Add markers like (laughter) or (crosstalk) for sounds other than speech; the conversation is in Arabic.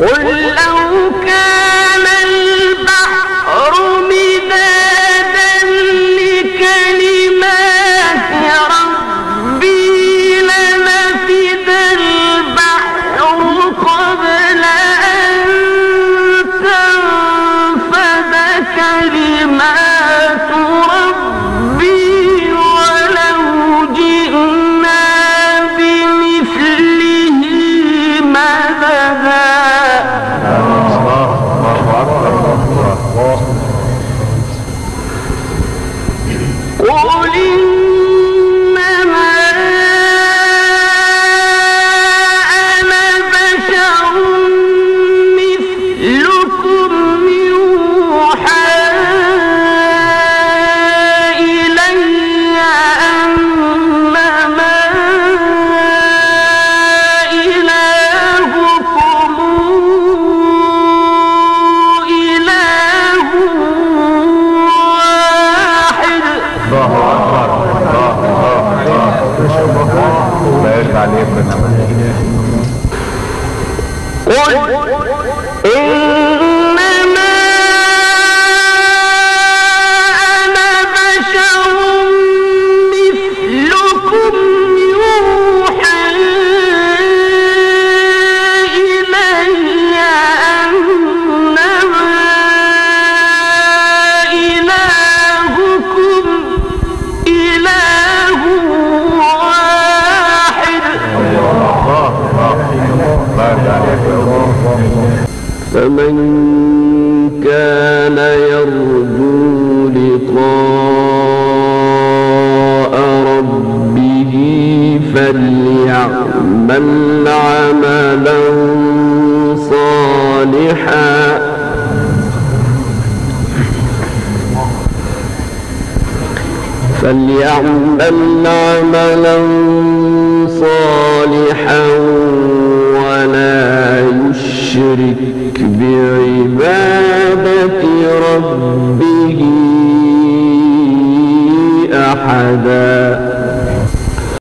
قل لو كان 我 (laughs) Ei! فمن كان يرجو لقاء ربه فليعمل عملا صالحا. فليعمل عملا صالحا. يشرك بعبادة ربه أحداً.